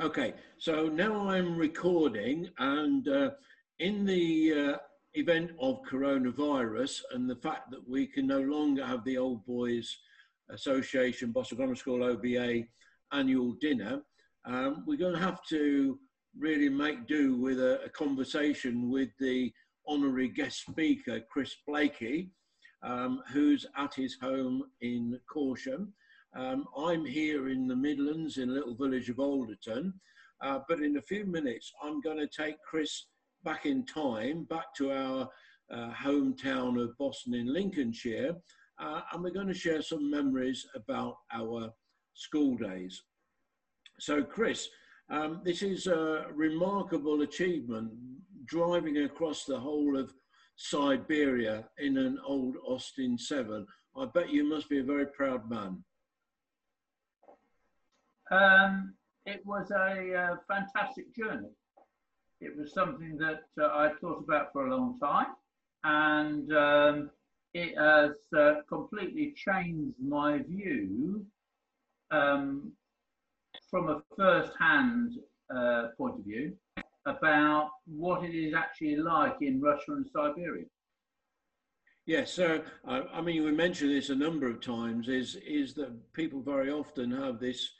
Okay, so now I'm recording, and uh, in the uh, event of coronavirus and the fact that we can no longer have the Old Boys Association Boston Grammar School OBA annual dinner, um, we're going to have to really make do with a, a conversation with the honorary guest speaker, Chris Blakey, um, who's at his home in Corsham. Um, I'm here in the Midlands in a little village of Alderton, uh, but in a few minutes I'm going to take Chris back in time, back to our uh, hometown of Boston in Lincolnshire, uh, and we're going to share some memories about our school days. So Chris, um, this is a remarkable achievement, driving across the whole of Siberia in an old Austin 7. I bet you must be a very proud man. Um, it was a uh, fantastic journey. It was something that uh, I thought about for a long time, and um, it has uh, completely changed my view um, from a first-hand uh, point of view about what it is actually like in Russia and Siberia. Yes, so I, I mean, we mentioned this a number of times. Is is that people very often have this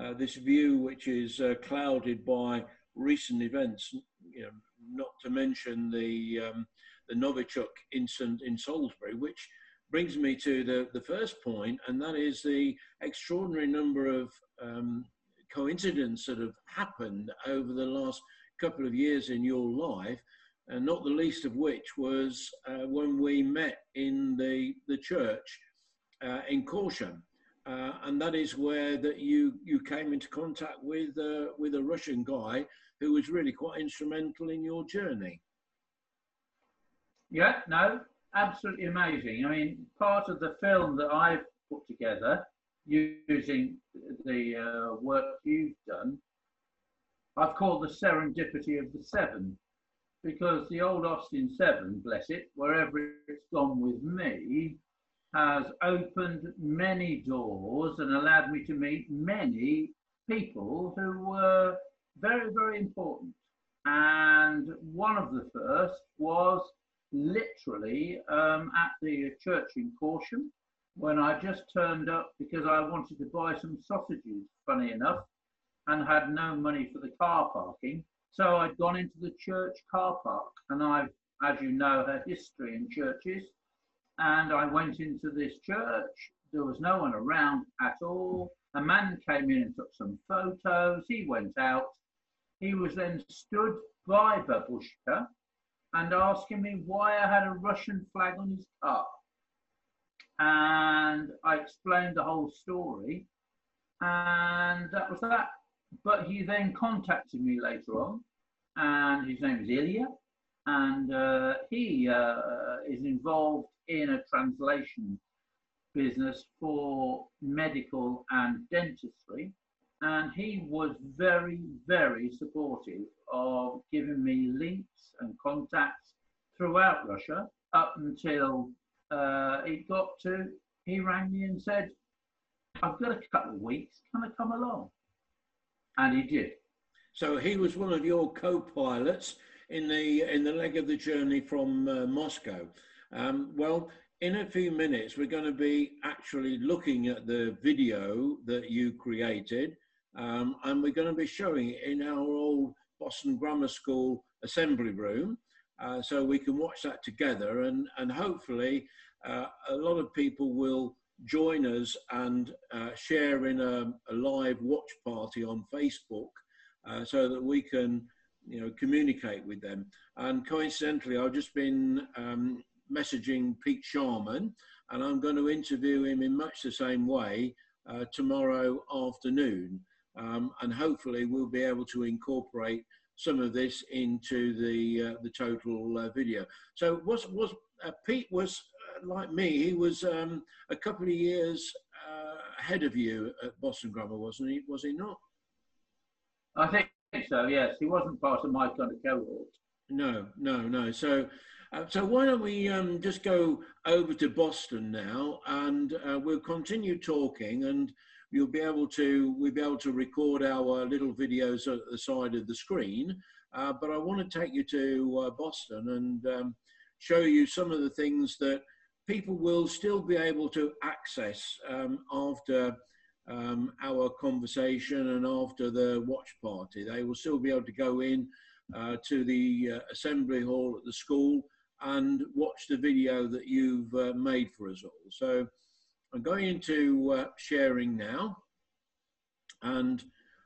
uh, this view which is uh, clouded by recent events, you know, not to mention the, um, the Novichok incident in Salisbury, which brings me to the, the first point, and that is the extraordinary number of um, coincidences that have happened over the last couple of years in your life, and not the least of which was uh, when we met in the, the church uh, in Corsham uh, and that is where that you you came into contact with uh, with a Russian guy who was really quite instrumental in your journey. Yeah, no, absolutely amazing. I mean, part of the film that I've put together using the uh, work you've done, I've called the serendipity of the seven, because the old Austin Seven, bless it, wherever it's gone with me, has opened many doors and allowed me to meet many people who were very, very important. And one of the first was literally um, at the church in Corsham when I just turned up because I wanted to buy some sausages, funny enough, and had no money for the car parking. So I'd gone into the church car park, and I've, as you know, had history in churches. And I went into this church. There was no one around at all. A man came in and took some photos. He went out. He was then stood by Babushka and asking me why I had a Russian flag on his car. And I explained the whole story. And that was that. But he then contacted me later on. And his name is Ilya. And uh, he uh, is involved in a translation business for medical and dentistry. And he was very, very supportive of giving me links and contacts throughout Russia up until uh, it got to, he rang me and said, I've got a couple of weeks, can I come along? And he did. So he was one of your co-pilots in the in the leg of the journey from uh, Moscow. Um, well, in a few minutes, we're going to be actually looking at the video that you created, um, and we're going to be showing it in our old Boston Grammar School assembly room. Uh, so we can watch that together, and, and hopefully, uh, a lot of people will join us and uh, share in a, a, live watch party on Facebook uh, so that we can you know, communicate with them. And coincidentally, I've just been um, messaging Pete Sharman, and I'm going to interview him in much the same way uh, tomorrow afternoon. Um, and hopefully we'll be able to incorporate some of this into the uh, the total uh, video. So was was uh, Pete was uh, like me? He was um, a couple of years uh, ahead of you at Boston Grammar, wasn't he? Was he not? I think so. Yes, he wasn't part of my kind of cohort. No, no, no. So Uh, so why don't we um, just go over to Boston now, and uh, we'll continue talking, and you'll be able to we'll be able to record our little videos at the side of the screen. Uh, but I want to take you to uh, Boston and um, show you some of the things that people will still be able to access um, after um, our conversation and after the watch party. They will still be able to go in uh, to the uh, assembly hall at the school and watch the video that you've uh, made for us all. So I'm going into uh, sharing now and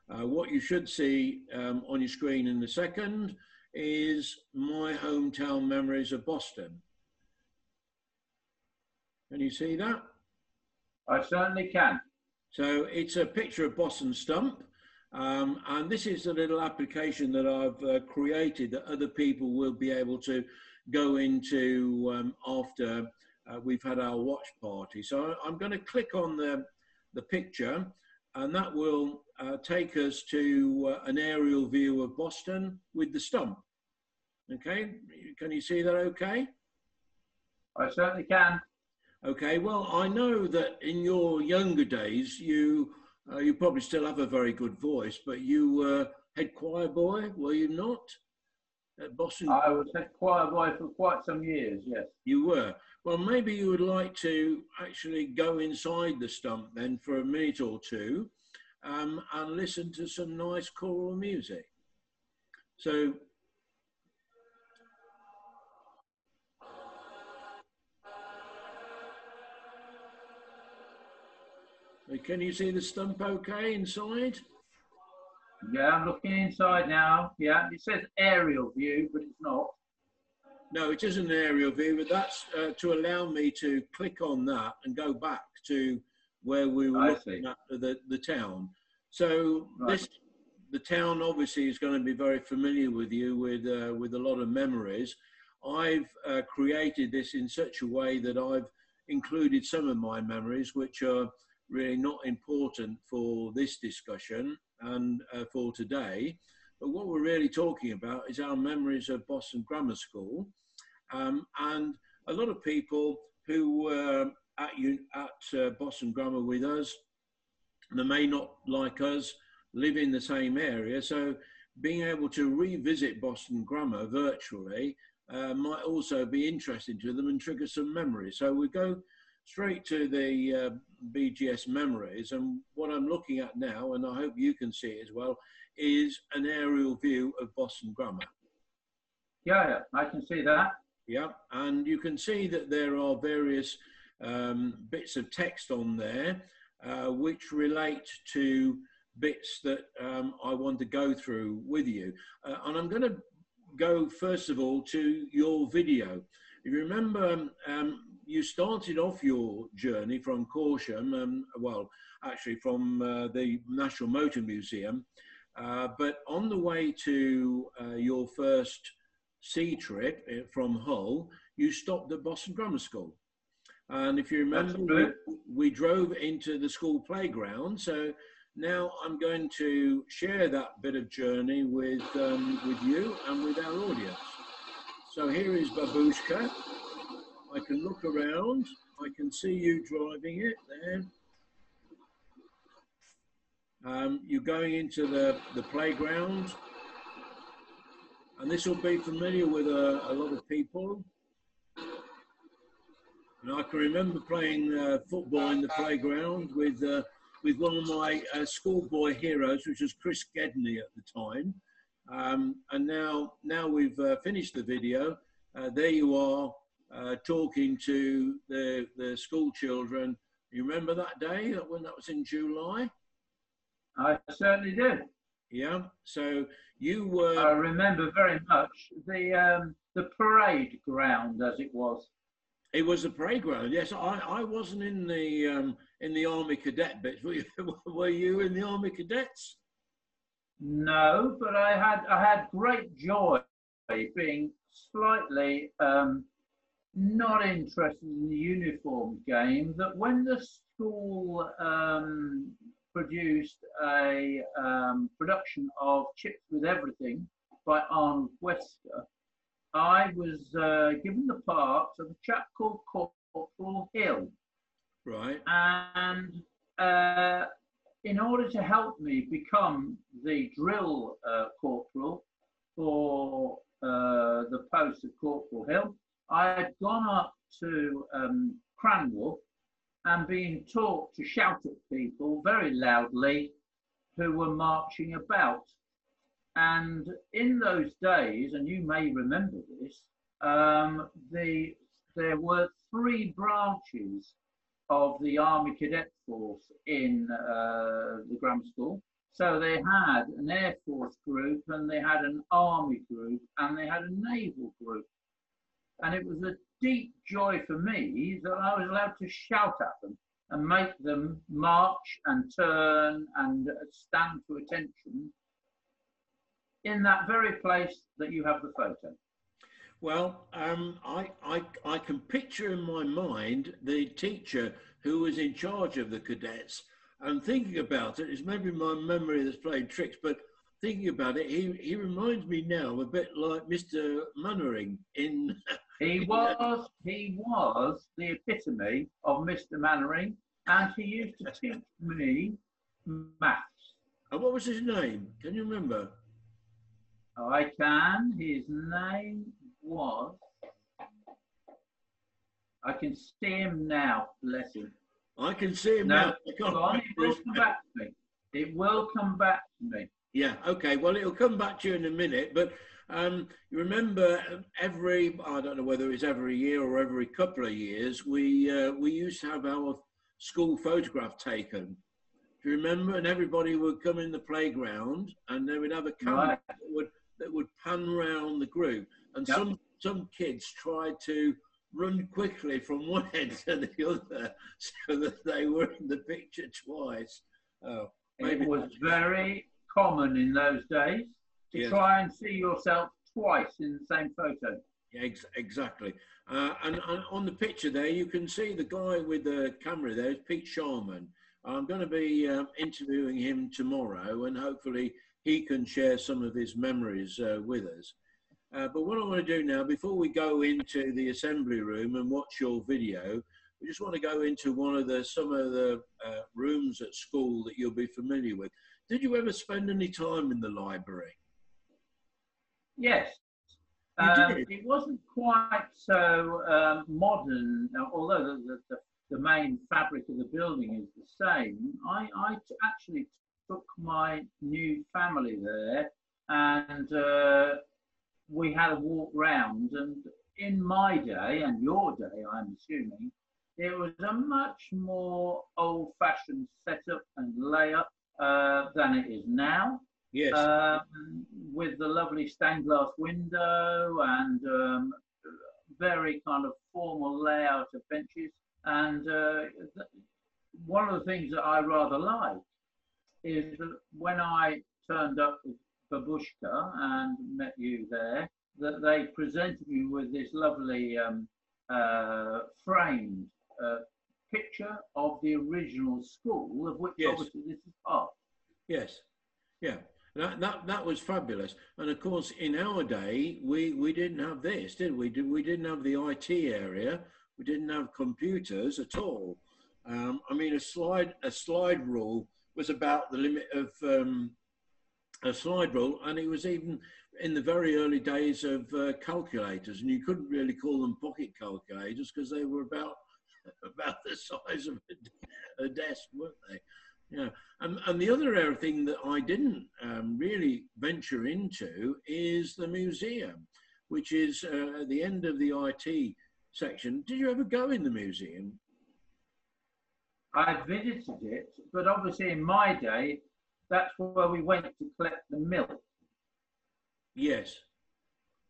uh, what you should see um, on your screen in a second is my hometown memories of Boston. Can you see that? I certainly can. So it's a picture of Boston Stump. Um, and this is a little application that I've uh, created that other people will be able to go into um, after uh, we've had our watch party. So I'm going to click on the, the picture and that will uh, take us to uh, an aerial view of Boston with the stump. Okay, can you see that okay? I certainly can. Okay, well, I know that in your younger days, you uh, you probably still have a very good voice, but you were head choir boy, were you not? At Boston? I was head choir boy for quite some years, yes. You were. Well, maybe you would like to actually go inside the stump then for a minute or two um, and listen to some nice choral music. So Can you see the stump okay inside? Yeah, I'm looking inside now. Yeah, it says aerial view, but it's not. No, it is an aerial view, but that's uh, to allow me to click on that and go back to where we were I looking see. at the, the town. So right. this, the town obviously is going to be very familiar with you with, uh, with a lot of memories. I've uh, created this in such a way that I've included some of my memories, which are really not important for this discussion and uh, for today. But what we're really talking about is our memories of Boston Grammar School. Um, and a lot of people who were at, at uh, Boston Grammar with us, they may not like us, live in the same area. So being able to revisit Boston Grammar virtually uh, might also be interesting to them and trigger some memories. So we go straight to the uh, BGS memories. And what I'm looking at now, and I hope you can see it as well, is an aerial view of Boston Grammar. Yeah, yeah, I can see that. Yeah, and you can see that there are various um, bits of text on there uh, which relate to bits that um, I want to go through with you. Uh, and I'm going to go first of all to your video. If you remember, um, you started off your journey from Corsham, um, well, actually from uh, the National Motor Museum, uh, but on the way to uh, your first sea trip uh, from Hull, you stopped at Boston Grammar School. And if you remember, we, we, drove into the school playground. So now I'm going to share that bit of journey with, um, with you and with our audience. So here is Babushka. I can look around. I can see you driving it there. Um, you're going into the, the playground. And this will be familiar with a, a lot of people. And I can remember playing uh, football in the playground with, uh, with one of my uh, schoolboy heroes, which was Chris Gedney at the time. Um, and now, now we've uh, finished the video. Uh, there you are uh, talking to the, the school children. You remember that day that when that was in July? I certainly did. Yeah. So you were. I remember very much the um, the parade ground as it was. It was a parade ground. Yes, I, I wasn't in the um, in the army cadet bits. Were you, were you in the army cadets? No, but I had I had great joy being slightly um, not interested in the uniform game that when the school um, produced a um, production of Chips with Everything by Arnold Wesker, I was uh, given the part of a chap called Corporal Hill. Right. And uh, in order to help me become the drill uh, corporal for uh, the post of Corporal Hill, I had gone up to um, Cranwell and being taught to shout at people very loudly who were marching about. And in those days, and you may remember this, um, the, there were three branches of the Army Cadet Force in uh, the grammar school. So they had an Air Force group, and they had an Army group, and they had a Naval group. And it was a deep joy for me that I was allowed to shout at them and make them march and turn and stand to attention in that very place that you have the photo. Well, um, I, I, I can picture in my mind the teacher who was in charge of the cadets and thinking about it, it's maybe my memory that's playing tricks, but thinking about it, he, he reminds me now a bit like Mr. Mainwaring in. He was he was the epitome of Mr. Mainwaring, and he used to teach me maths. And what was his name? Can you remember? I can. His name was. I can see him now. Bless him. I can see him No, now. I can't on, it will come back to me. It will come back to me. Yeah, okay. Well, it'll come back to you in a minute, but um, you remember um, every, I don't know whether it's every year or every couple of years, we, uh, we used to have our school photograph taken. Do you remember? And everybody would come in the playground and they would have a camera Right. that, would, that would pan round the group. And Yep. some, some kids tried to run quickly from one end to the other so that they were in the picture twice. Oh, Maybe It was very common in those days to Yes. try and see yourself twice in the same photo. Yeah, ex- exactly. Uh, and, and on the picture there, you can see the guy with the camera there is Pete Sharman. I'm going to be um, interviewing him tomorrow, and hopefully he can share some of his memories uh, with us. Uh, but what I want to do now, before we go into the assembly room and watch your video, we just want to go into one of the some of the uh, rooms at school that you'll be familiar with. Did you ever spend any time in the library? Yes. Um, it wasn't quite so um, modern, uh, although the, the, the, main fabric of the building is the same. I, I t- actually took my new family there and uh, we had a walk round. And in my day, and your day, I'm assuming, it was a much more old fashioned setup and layup uh, than it is now Yes. um, with the lovely stained glass window and um, very kind of formal layout of benches. And uh, th- one of the things that I rather like is that when I turned up with Babushka and met you there, that they presented me with this lovely um, uh, framed uh, picture of the original school, of which Yes. obviously this is part. Yes, yeah, that, that that was fabulous. And of course, in our day, we we didn't have this, did we? We didn't have the IT area? We didn't have computers at all. Um, I mean, a slide a slide rule was about the limit of um, a slide rule, and it was even in the very early days of uh, calculators, and you couldn't really call them pocket calculators because they were about about the size of a, a desk, weren't they? Yeah. And, and the other area thing that I didn't um, really venture into is the museum, which is uh, at the end of the IT section. Did you ever go in the museum? I visited it, but obviously in my day, that's where we went to collect the milk. Yes,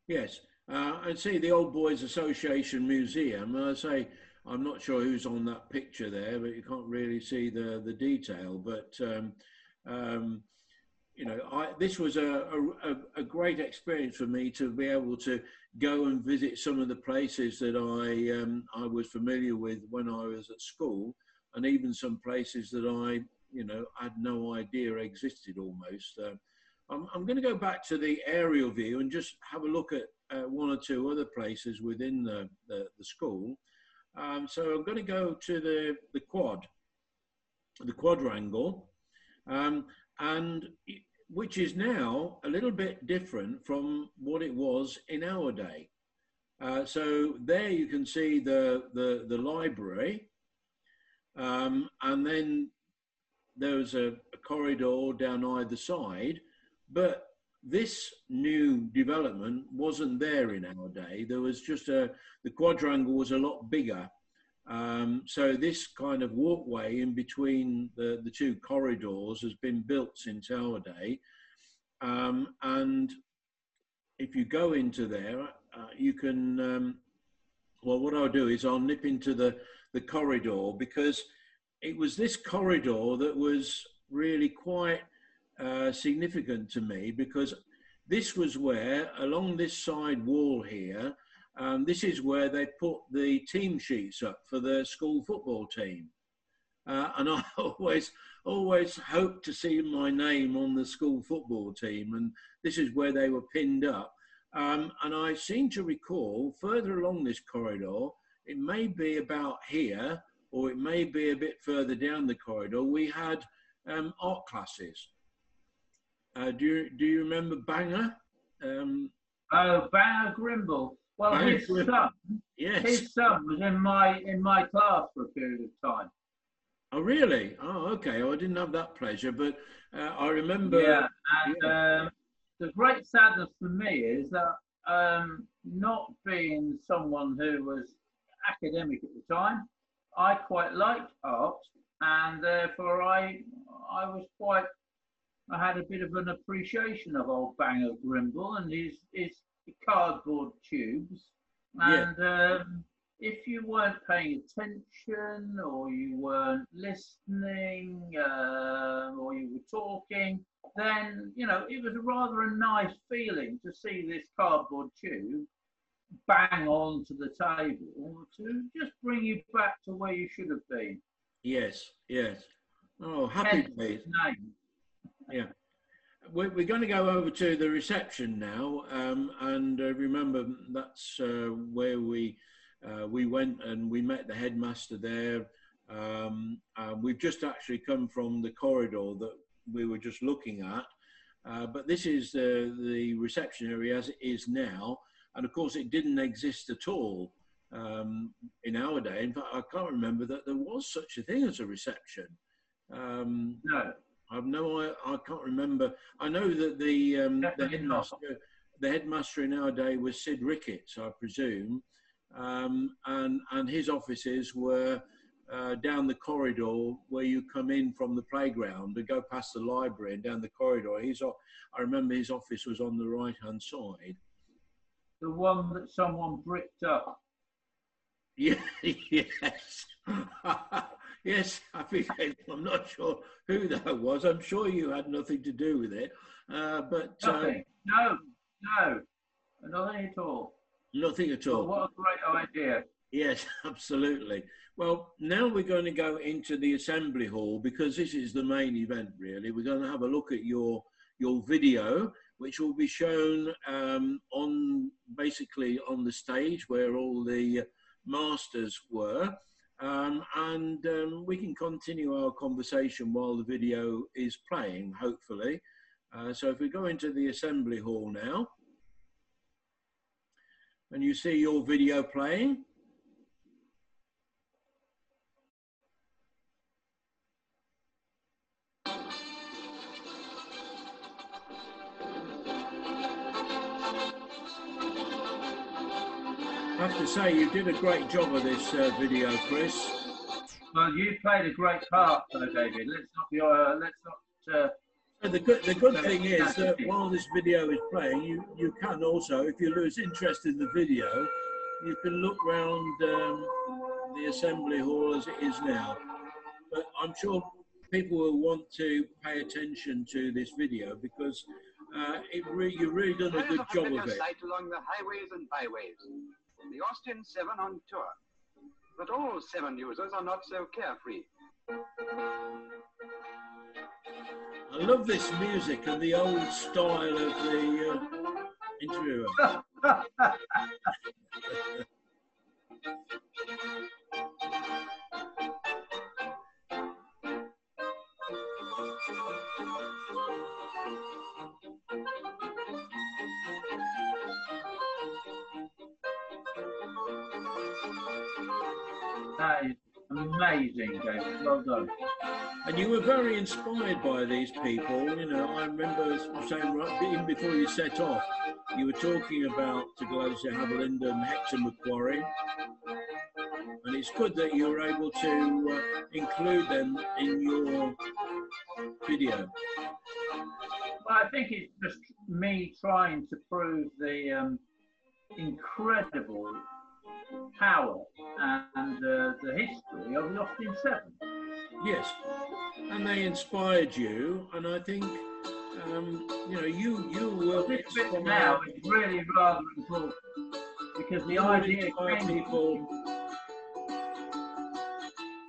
yes. Uh, and see the Old Boys Association Museum. And I say I'm not sure who's on that picture there, but you can't really see the the detail. But um, um, you know, I, this was a, a, a great experience for me to be able to go and visit some of the places that I um, I was familiar with when I was at school, and even some places that I you know had no idea existed almost. Uh, I'm, going to go back to the aerial view and just have a look at, uh, one or two other places within the, the, the school. Um, so I'm going to go to the, the quad, the quadrangle, um, and which is now a little bit different from what it was in our day. Uh, so there you can see the, the, the library, um, and then there's a, a corridor down either side, but this new development wasn't there in our day. There was just a, the quadrangle was a lot bigger. Um, so this kind of walkway in between the, the two corridors has been built since our day. Um, and if you go into there, uh, you can, um, well, what I'll do is I'll nip into the, the corridor because it was this corridor that was really quite uh, significant to me because this was where, along this side wall here, um, this is where they put the team sheets up for the school football team. Uh, and I always, always hoped to see my name on the school football team. And this is where they were pinned up. Um, and I seem to recall further along this corridor, it may be about here, or it may be a bit further down the corridor, we had um, art classes. Uh, do you do you remember Banger? Um, oh, Banger Grimble. Well, Banger his Grimble. son. Yes. His son was in my in my class for a period of time. Oh, really? Oh, okay. Oh, I didn't have that pleasure, but uh, I remember. Yeah, and yeah. Um, the great sadness for me is that um, not being someone who was academic at the time, I quite liked art, and therefore I I was quite I had a bit of an appreciation of old Banger Grimble and his his cardboard tubes. And yeah. um, if you weren't paying attention or you weren't listening uh, or you were talking, then you know it was rather a nice feeling to see this cardboard tube bang onto the table to just bring you back to where you should have been. Yes, yes. Oh, happy days. Name yeah. We're, going to go over to the reception now, um, and uh, remember that's uh, where we uh, we went and we met the headmaster there. Um, we've just actually come from the corridor that we were just looking at, uh, but this is the the reception area as it is now, and of course it didn't exist at all um, in our day. In fact, I can't remember that there was such a thing as a reception. Um, no. I've no, I, I can't remember. I know that the um, the headmaster, the headmaster in our day was Sid Ricketts, I presume, um, and and his offices were uh, down the corridor where you come in from the playground and go past the library and down the corridor. He's, I remember his office was on the right hand side. The one that someone bricked up. Yeah, yes. yes, Happy I'm not sure who that was. I'm sure you had nothing to do with it. Uh, but uh, nothing. no, no, nothing at all. Nothing at all. Well, what a great idea. Yes, absolutely. Well, now we're going to go into the assembly hall because this is the main event. Really, we're going to have a look at your your video, which will be shown um, on basically on the stage where all the masters were. Um, and um, we can continue our conversation while the video is playing, hopefully. Uh, so if we go into the assembly hall now, and you see your video playing, say, you did a great job of this uh, video, Chris. Well, you played a great part, though, David. Let's not be. Uh, let's not. Uh, so the good, the good thing is that while this video is playing, you, you can also, if you lose interest in the video, you can look round um, the assembly hall as it is now. But I'm sure people will want to pay attention to this video because uh, it re you've really done a good job of it. along the highways and byways the Austin 7 on tour. But all 7 users are not so carefree. I love this music and the old style of the uh, interior. is amazing, David. Well done. And you were very inspired by these people. You know, I remember saying right even before you set off, you were talking about Taglosia Haviland and Hector Macquarie. And it's good that you were able to uh, include them in your video. Well, I think it's just me trying to prove the um, incredible power and uh, the history of the Austin Seven. Yes, and they inspired you, and I think um, you know you you will This bit now is really rather important because the idea came, people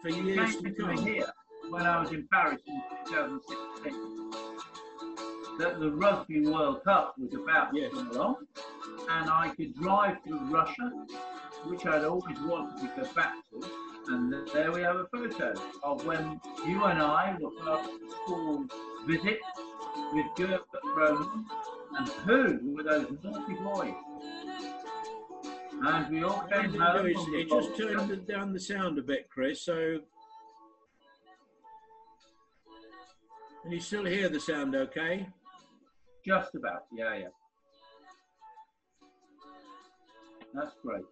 for years came to me come. here when I was in Paris in 2016 that the Rugby World Cup was about Yes. to come along and I could drive through Russia, which I'd always wanted to go back to. And there we have a photo of when you and I looked after the school visit with Gert Roman and who were those naughty boys? And we all came home. do is- from the It just turned down the sound a bit, Chris. So, can you still hear the sound? Okay. Just about, yeah, yeah. That's great.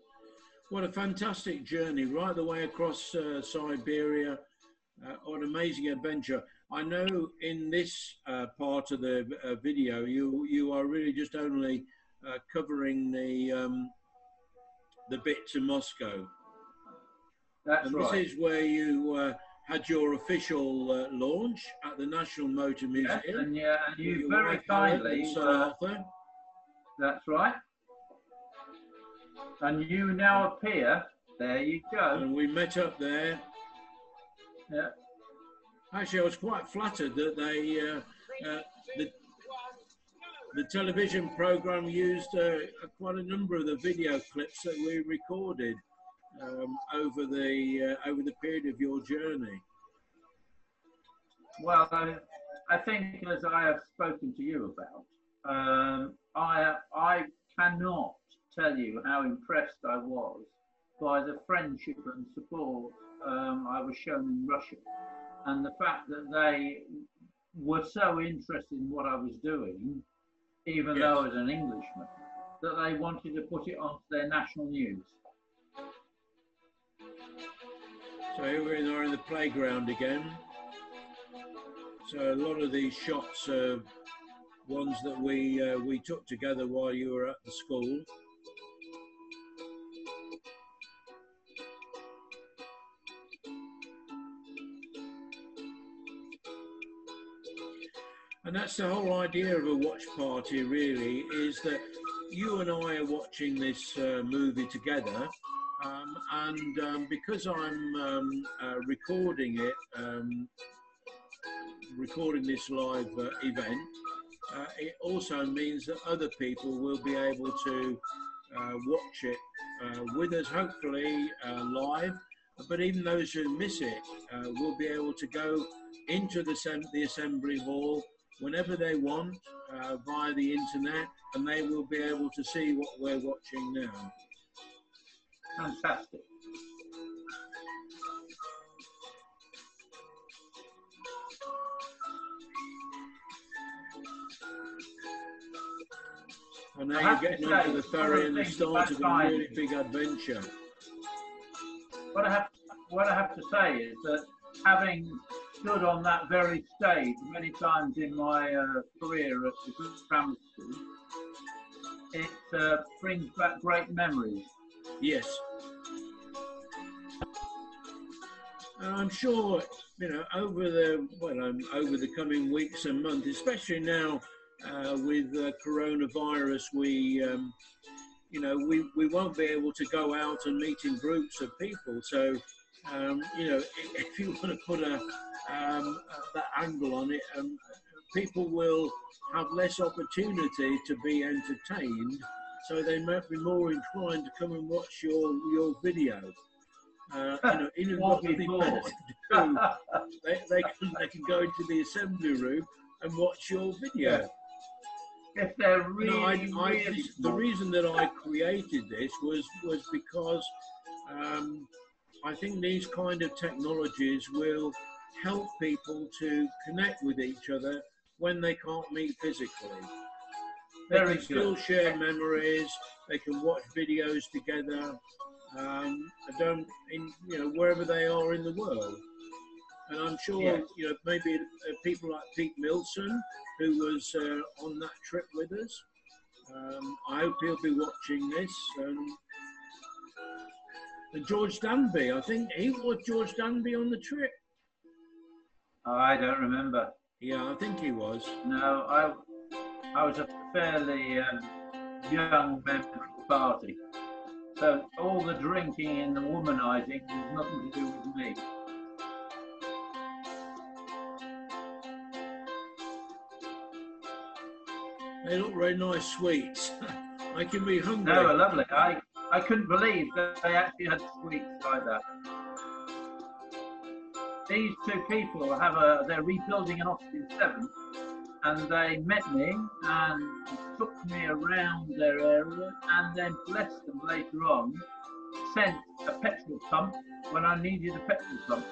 What a fantastic journey, right the way across uh, Siberia. Uh, what an amazing adventure. I know in this uh, part of the uh, video, you you are really just only uh, covering the um, the bit to Moscow. That's And right. this is where you uh, had your official uh, launch at the National Motor Museum. Yes, and yeah, and you very kindly. Arthur. that's right. And you now appear. There you go. and we met up there. Yeah. Actually, I was quite flattered that they, uh, uh, the, the television program used uh, quite a number of the video clips that we recorded um, over the uh, over the period of your journey. Well, I, I think as I have spoken to you about, um, I I cannot tell you how impressed I was by the friendship and support um, I was shown in Russia, and the fact that they were so interested in what I was doing, even though I was an Englishman, that they wanted to put it onto their national news. So here we are in the playground again. So a lot of these shots are ones that we uh, we took together while you were at the school. And that's the whole idea of a watch party, really, is that you and I are watching this uh, movie together. Um, and um, because I'm um, uh, recording it, um, recording this live uh, event, uh, it also means that other people will be able to uh, watch it uh, with us, hopefully live. But even those who miss it will be able to go into the, the assembly hall whenever they want uh, via the internet, and they will be able to see what we're watching now. Fantastic. And now you're getting onto the ferry and the start of a really big adventure. What I have, what I have to say is that having stood on that very stage many times in my uh, career at the grammar school, it uh, brings back great memories. Yes. And I'm sure, you know, over the well, um, over the coming weeks and months, especially now uh, with uh, coronavirus, we, um, you know, we, we won't be able to go out and meet in groups of people. So, um, you know, if, you want to put a um, that angle on it, um, people will have less opportunity to be entertained so they might be more inclined to come and watch your your video. Uh, you know, even Or what be they do, they, they can they can go into the assembly room and watch your video. if they're You really, know, I, I, really the reason that I created this was was because um, I think these kind of technologies will help people to connect with each other when they can't meet physically. They Very can still share memories. They can watch videos together. Um, I don't, in you know, wherever they are in the world. And I'm sure, Yes. you know, maybe uh, people like Pete Milson, who was uh, on that trip with us. Um, I hope he'll be watching this. Um, and George Dunby. I think he was George Dunby on the trip. I don't remember. Yeah, I think he was. No, I I was a fairly um, young member of the party. So all the drinking and the womanizing has nothing to do with me. They look very nice sweets. I can be hungry. No, lovely. I, I couldn't believe that they actually had sweets like that. These two people have a they're rebuilding an Austin 7 and they met me and took me around their area and then blessed them later on, sent a petrol pump when I needed a petrol pump.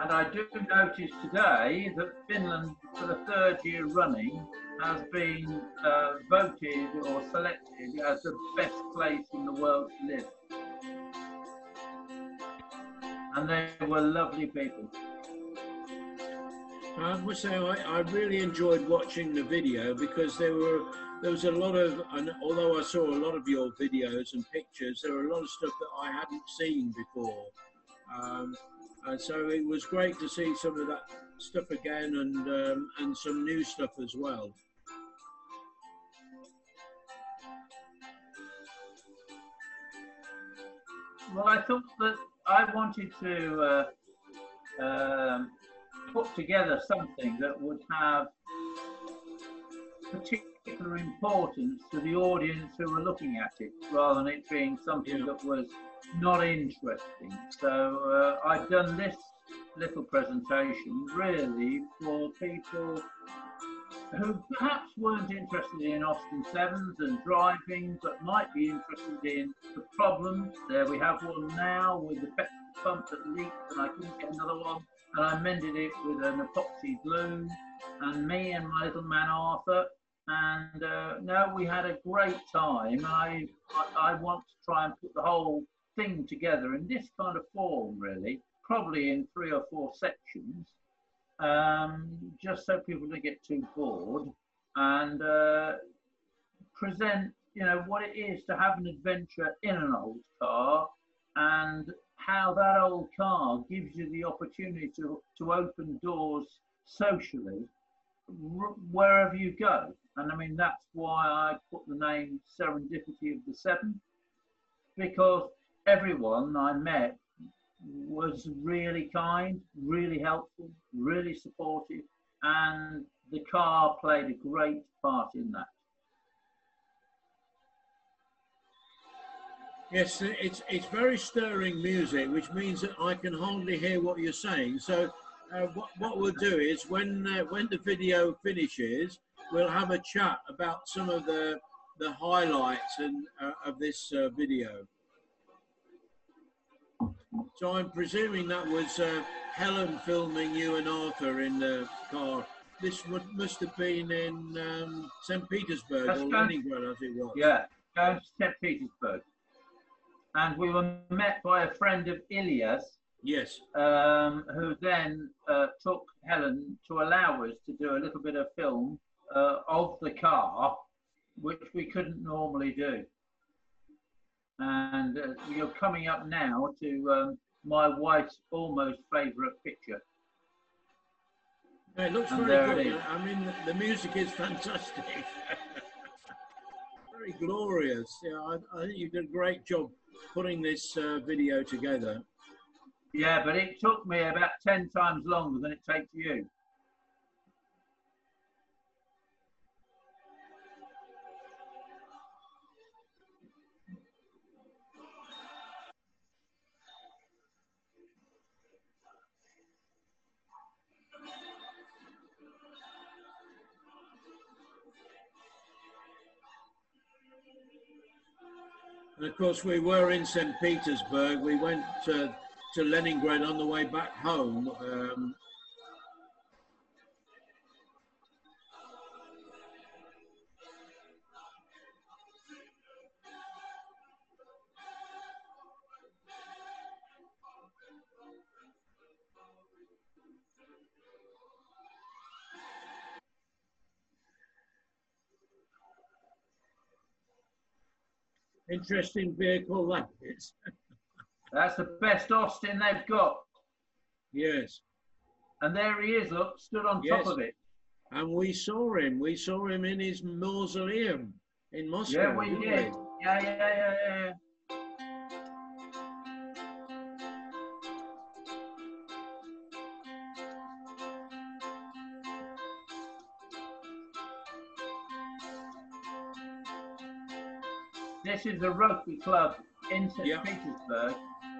And I do notice today that Finland, for the third year running, has been uh, voted or selected as the best place in the world to live. And they were lovely people. I must say, I, I really enjoyed watching the video because there were there was a lot of, and although I saw a lot of your videos and pictures, there were a lot of stuff that I hadn't seen before. Um, and so it was great to see some of that stuff again and um, and some new stuff as well. Well, I thought that I wanted to uh, um, put together something that would have particular importance to the audience who were looking at it, rather than it being something Yeah. that was not interesting. So uh, I've done this little presentation really for people who perhaps weren't interested in Austin Sevens and driving, but might be interested in the problems. There we have one now with the petrol pump that leaked, and I couldn't get another one, and I mended it with an epoxy glue. And me and my little man Arthur, and uh, no, we had a great time. I, I I want to try and put the whole thing together in this kind of form, really, probably in three or four sections um, just so people don't get too bored, and uh, present, you know, what it is to have an adventure in an old car, and how that old car gives you the opportunity to, to open doors socially wherever you go. And I mean, that's why I put the name Serendipity of the Seven, because everyone I met was really kind, really helpful, really supportive, and the car played a great part in that. Yes, it's it's very stirring music, which means that I can hardly hear what you're saying. So, uh, what what we'll do is when uh, when the video finishes, we'll have a chat about some of the the highlights and uh, of this uh, video. So I'm presuming that was uh, Helen filming you and Arthur in the car. This would, must have been in um, St. Petersburg That's or. Leningrad, as it was. Yeah, going to St. Petersburg. And we were met by a friend of Ilya's. Yes. um, who then uh, took Helen to allow us to do a little bit of film uh, of the car, which we couldn't normally do. And uh, you're coming up now to um, my wife's almost favourite picture. It looks And very good. I mean, the, music is fantastic. very glorious. Yeah, I, I think you did a great job putting this uh, video together. Yeah, but it took me about 10 times longer than it takes you. And of course, we were in St. Petersburg. We went to, to Leningrad on the way back home. Um, interesting vehicle that is. That's the best Austin they've got. yes. And there he is, look, stood on Yes. top of it. And we saw him. We saw him in his mausoleum in Moscow. Yeah, we did. Yeah, yeah, yeah, yeah. This is a rugby club in St. Yeah. Petersburg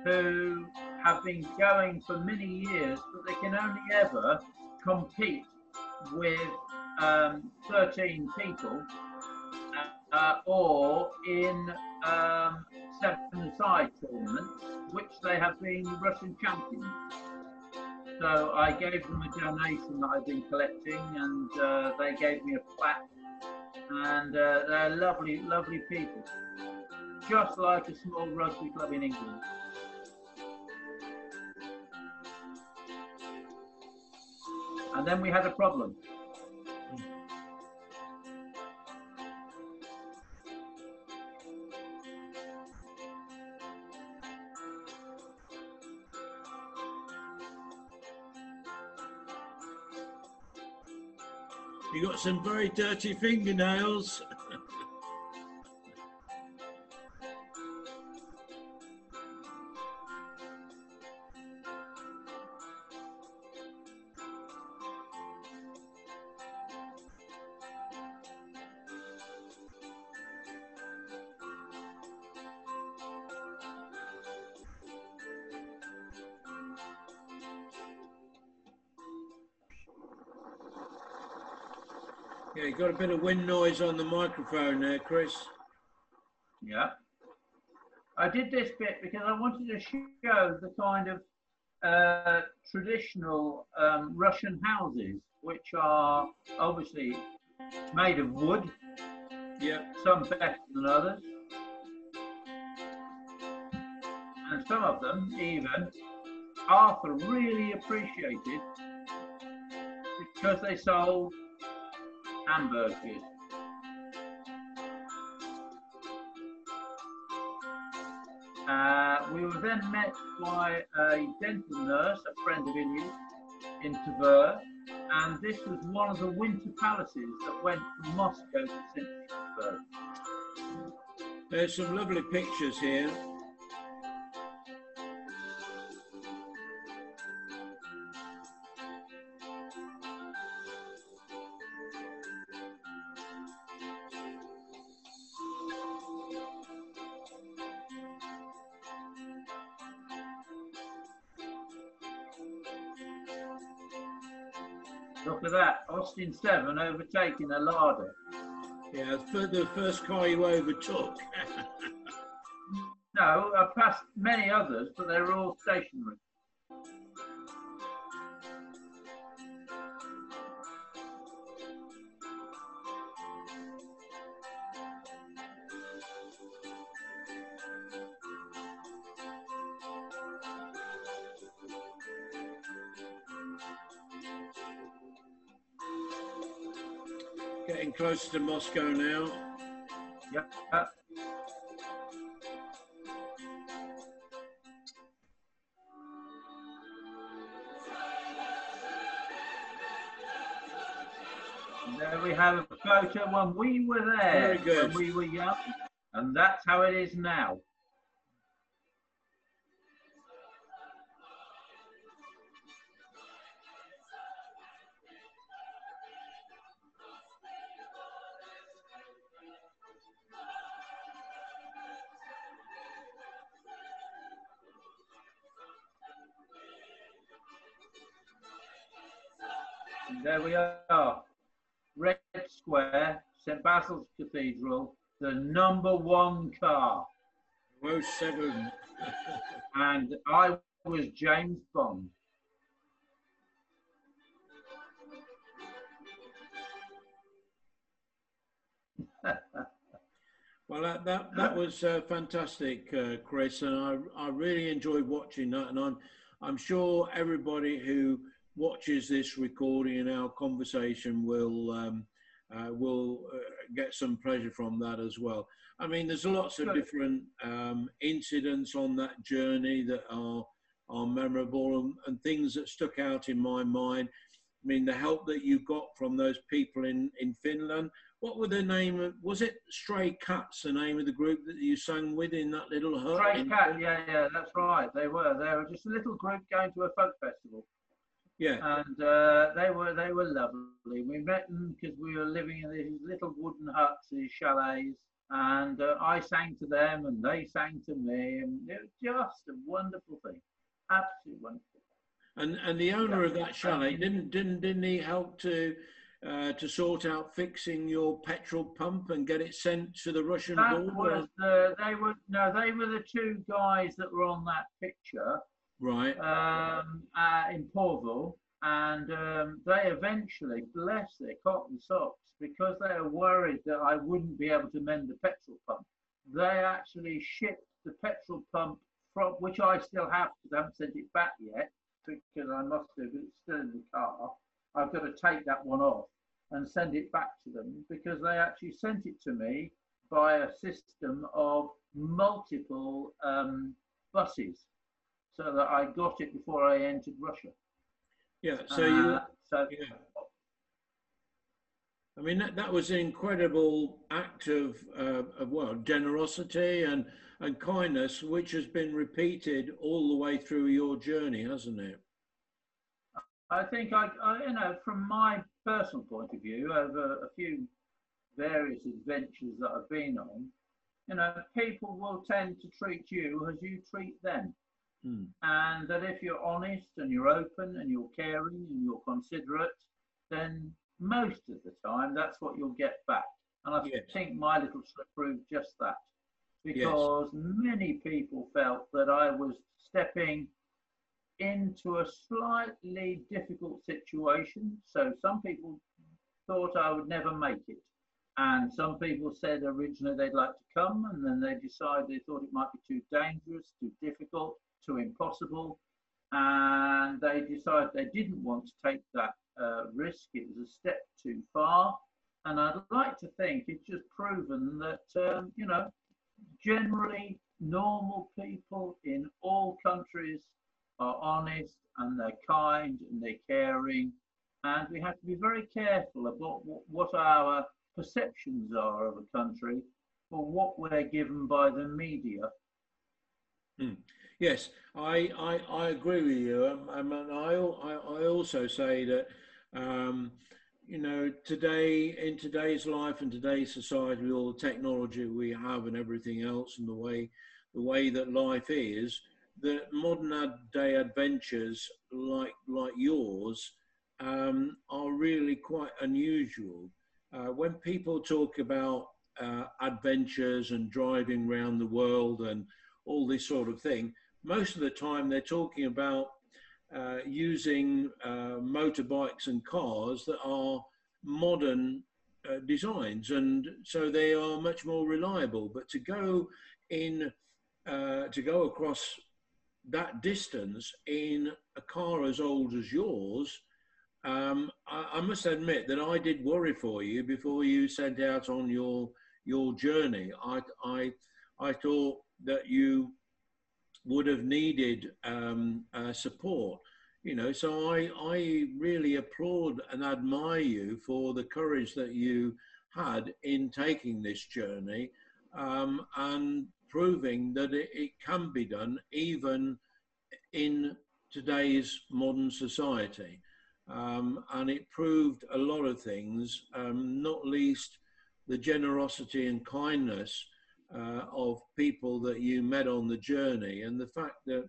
who have been going for many years, but they can only ever compete with um, 13 people uh, or in um, seven-side tournaments, which they have been Russian champions. So I gave them a donation that I've been collecting, and uh, they gave me a plaque. And uh, they're lovely, lovely people, just like a small rugby club in England. And then we had a problem. You got some very dirty fingernails. Yeah, you got a bit of wind noise on the microphone there, Chris. Yeah. I did this bit because I wanted to show the kind of uh, traditional um, Russian houses, which are obviously made of wood, Yeah, some better than others. And some of them, even, Arthur really appreciated because they sold hamburgers. Uh, we were then met by a dental nurse, a friend of Ilya's, in Tver, and this was one of the winter palaces that went from Moscow to St. Petersburg. there's some lovely pictures here. Austin 7 overtaking a Lada. Yeah, for the first car you overtook. No, I passed many others, but they were all stationary. Getting closer to Moscow now. Yep. There we have a photo when we were there, when we were young, and that's how it is now. Basil's Cathedral, the number one car. Oh, seven. and I was James Bond. Well, that that, that was uh, fantastic, uh, Chris, and I I really enjoyed watching that, and I'm I'm sure everybody who watches this recording and our conversation will um, uh, will uh, get some pleasure from that as well. I mean, there's lots of different um, incidents on that journey that are are memorable and, and things that stuck out in my mind. I mean, the help that you got from those people in in Finland what were the name of, was it Stray Cats, the name of the group that you sang with in that little hut? Stray Cat, yeah, yeah, that's right. They were. They were just a little group going to a folk festival. Yeah. And uh, they were they were lovely. We met them because we were living in these little wooden huts, these chalets, and uh, I sang to them and they sang to me, and it was just a wonderful thing, absolutely wonderful. And and the owner yeah. of that chalet didn't didn't didn't he help to uh, to sort out fixing your petrol pump and get it sent to the Russian that border? Was the, they were no, they were the two guys that were on that picture, right? Um, uh, in Porville, and um, they eventually, bless their cotton socks, because they were worried that I wouldn't be able to mend the petrol pump. They actually shipped the petrol pump from, which I still have because I haven't sent it back yet because I must have, but it's still in the car. I've got to take that one off and send it back to them because they actually sent it to me by a system of multiple um, buses so that I got it before I entered Russia. Yeah, so uh, you. So, yeah. I mean, that, that was an incredible act of, uh, of well, generosity and, and kindness, which has been repeated all the way through your journey, hasn't it? I think I, I, you know, from my personal point of view, over a few various adventures that I've been on, you know, people will tend to treat you as you treat them. Mm. And that if you're honest and you're open and you're caring and you're considerate, then most of the time that's what you'll get back. And I yes. think my little slip proved just that. Because yes. many people felt that I was stepping into a slightly difficult situation. So some people thought I would never make it. And some people said originally they'd like to come, and then they decided they thought it might be too dangerous, too difficult, too impossible. And they decided they didn't want to take that uh, risk. It was a step too far. And I'd like to think it's just proven that, um, you know, generally normal people in all countries are honest and they're kind and they're caring. And we have to be very careful about what our perceptions are of a country for what we're given by the media. Hmm. Yes, I, I, I agree with you. Um, um I, I, I also say that, um, you know, today, in today's life and today's society, with all the technology we have and everything else and the way, the way that life is, that modern day adventures like like yours um, are really quite unusual. Uh, when people talk about uh, adventures and driving around the world and all this sort of thing, most of the time they're talking about uh, using uh, motorbikes and cars that are modern uh, designs, and so they are much more reliable. But to go in uh, to go across that distance in a car as old as yours, um, I, I, must admit that I did worry for you before you set out on your your journey. I I, I thought that you would have needed um, uh, support, you know. So I I really applaud and admire you for the courage that you had in taking this journey um, and proving that it, it can be done even in today's modern society. Um, and it proved a lot of things, um, not least the generosity and kindness uh, of people that you met on the journey, and the fact that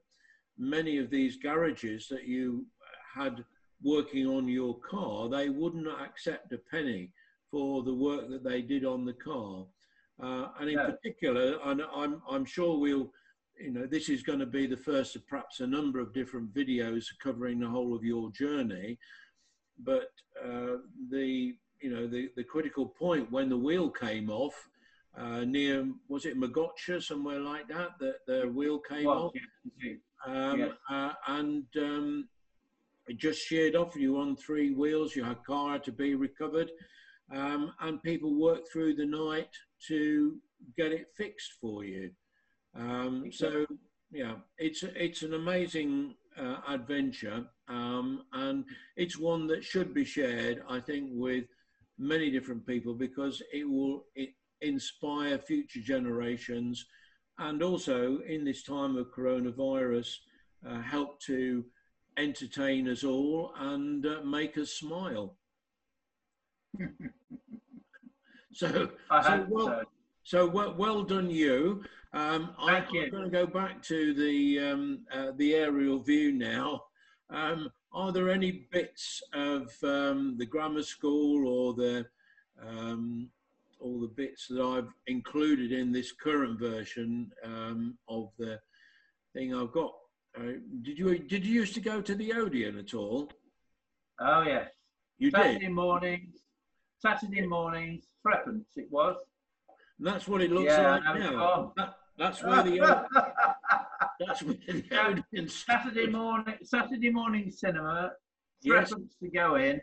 many of these garages that you had working on your car, they wouldn't accept a penny for the work that they did on the car. Uh, and in particular, and I'm, I'm sure we'll, you know, this is going to be the first of perhaps a number of different videos covering the whole of your journey. But uh, the, you know, the, the critical point when the wheel came off uh, near, was it Mogocha, somewhere like that, that the wheel came Well, off? indeed. Um, Yes. uh, and um, it just sheared off. You on three wheels. Your car had to be recovered, um, and people worked through the night to get it fixed for you. Um, so yeah, it's it's an amazing uh, adventure, um, and it's one that should be shared. I think with many different people because it will it inspire future generations and also in this time of coronavirus uh, help to entertain us all and uh, make us smile. So so well, so. so well, well done you. Um, I, i'm going to go back to the um, uh, the aerial view now. Um, are there any bits of um, the grammar school or the um, all the bits that I've included in this current version um, of the thing I've got. Uh, did you did you used to go to the Odeon at all? Oh yes. You Saturday did. mornings. Saturday mornings. Threepence it was. And that's what it looks Yeah, like and now. That, that's where the O- that's where the Odeon Saturday morning. Saturday morning cinema. Yes. To go in.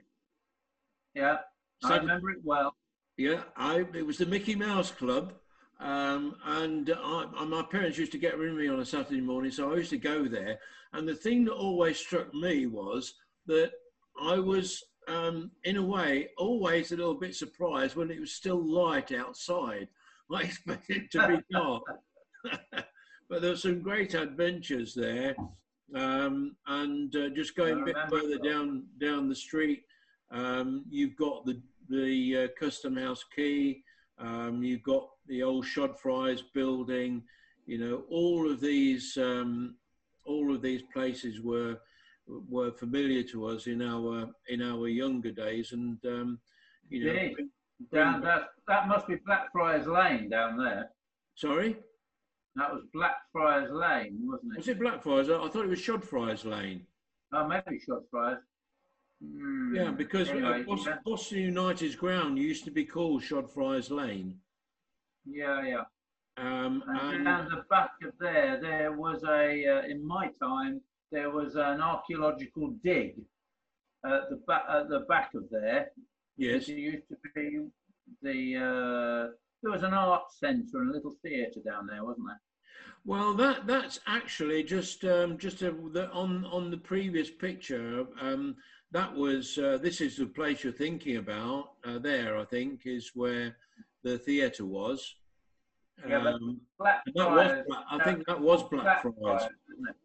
Yeah, I remember it well. Yeah, I it was the Mickey Mouse Club, um, and I, my parents used to get rid of me on a Saturday morning, so I used to go there. And the thing that always struck me was that I was, um, in a way, always a little bit surprised when it was still light outside. I expected it to be dark, but there were some great adventures there. Um, and uh, just going a bit further down down the street, um, you've got the the uh, Custom House Quay. Um, you've got the old Shodfriars building. You know, all of these um, all of these places were were familiar to us in our in our younger days, and um, you know. Down that that must be Blackfriars Lane down there. sorry, That was Blackfriars Lane, wasn't it? was it Blackfriars? I I thought it was Shodfriars Lane. Oh, maybe Shodfriars. Hmm. Yeah, because uh, Anyway, Bos- yeah. Boston United's ground used to be called Shodfriars Lane. yeah, yeah. Um, And and the back of there, there was a, uh, in my time, there was an archaeological dig at the back, at the back of there. yes, It used to be the, uh, there was an art centre and a little theatre down there, wasn't there? Well, that that's actually just um, just a, the, on on the previous picture. Um, that was uh, this is the place you're thinking about. Uh, there, I think, is where the theatre was. Yeah, Um, and that was Blackfriars. Black, I think that was Blackfriars. Blackfriars.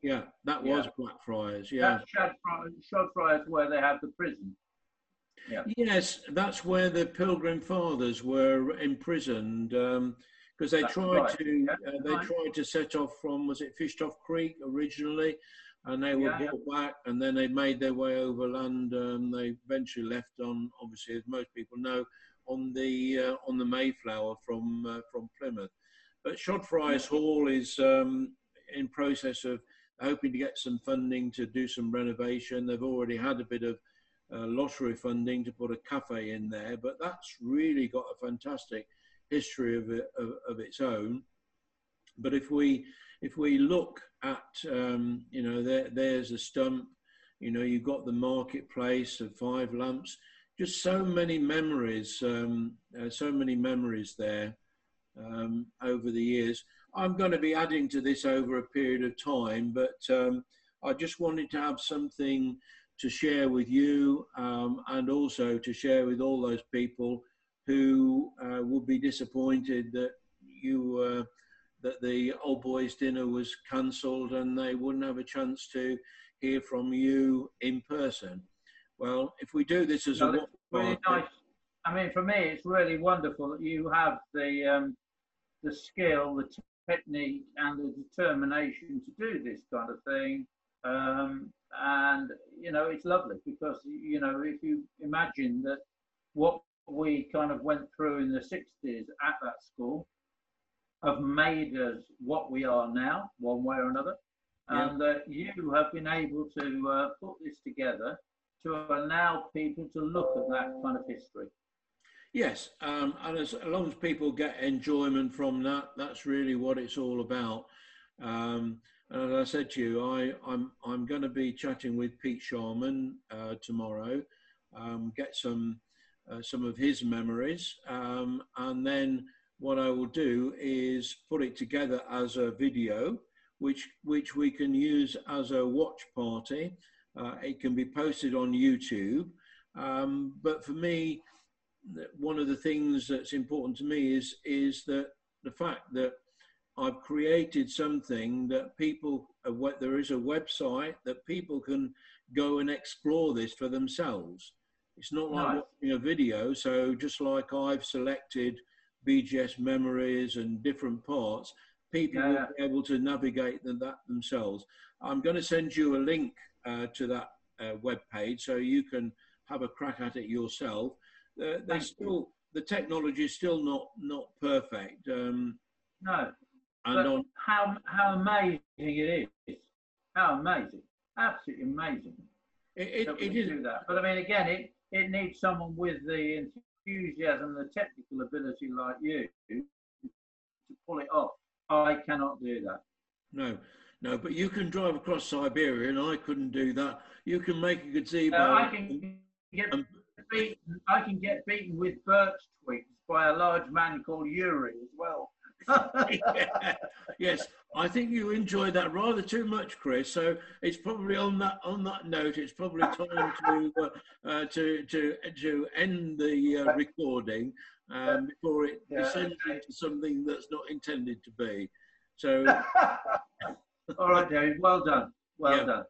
Yeah, that Yeah. was Blackfriars. Yeah. That's Shadfri- Shadfriars where they have the prison. yeah. Yes, that's where the Pilgrim Fathers were imprisoned because they That's tried right, to yeah, uh, they right. tried to set off from was it Fishtoft Creek originally, and they were Yeah, brought back, and then they made their way overland. Um, they eventually left on, obviously, as most people know, on the uh, on the Mayflower from uh, from Plymouth. But Shodfriars Hall is um, in process of hoping to get some funding to do some renovation. They've already had a bit of uh, lottery funding to put a cafe in there, but that's really got a fantastic history of, it, of, of its own. But if we if we look at um, you know there, there's a stump, you know you've got the marketplace of five lamps, just so many memories, um, uh, so many memories there um, over the years. I'm going to be adding to this over a period of time, but um, I just wanted to have something to share with you um, and also to share with all those people who uh, would be disappointed that you uh, that the old boys dinner was cancelled and they wouldn't have a chance to hear from you in person. Well, if we do this as No, a really nice. I mean, for me, it's really wonderful that you have the um, the skill, the technique, and the determination to do this kind of thing. Um, and you know, it's lovely because you know, if you imagine that what we kind of went through in the '60s at that school, have made us what we are now, one way or another, Yeah. and that you have been able to uh, put this together to allow people to look at that kind of history. Yes, um, and as, as long as people get enjoyment from that, that's really what it's all about. Um, and as I said to you, I, I'm I'm going to be chatting with Pete Sharman uh, tomorrow, um, get some uh, some of his memories, um, and then what I will do is put it together as a video, which which we can use as a watch party. Uh, it can be posted on YouTube, um, but for me, one of the things that's important to me is is that the fact that I've created something that people there is a website that people can go and explore this for themselves. It's not like Nice. watching a video. So just like I've selected BGS memories and different parts, people Yeah. will be able to navigate that themselves. I'm going to send you a link uh, to that uh, web page so you can have a crack at it yourself. Uh, they Thank you. still the technology is still not not perfect. Um, No, and on how how amazing it is! How amazing! Absolutely amazing. it, it, it is do that. But I mean, again, it it needs someone with the enthusiasm, the technical ability like you to pull it off. I cannot do that. no no, but you can drive across Siberia, and I couldn't do that. You can make a gazebo. Uh, I can get um, beaten. I can get beaten with birch twigs by a large man called Yuri as well. Yeah. yes, I think you enjoyed that rather too much, Chris. So it's probably on that on that note. It's probably time to uh, uh, to to to end the uh, recording um, before it Yeah, descends into something that's not intended to be. So All right, David. Well done. Well Yeah. done.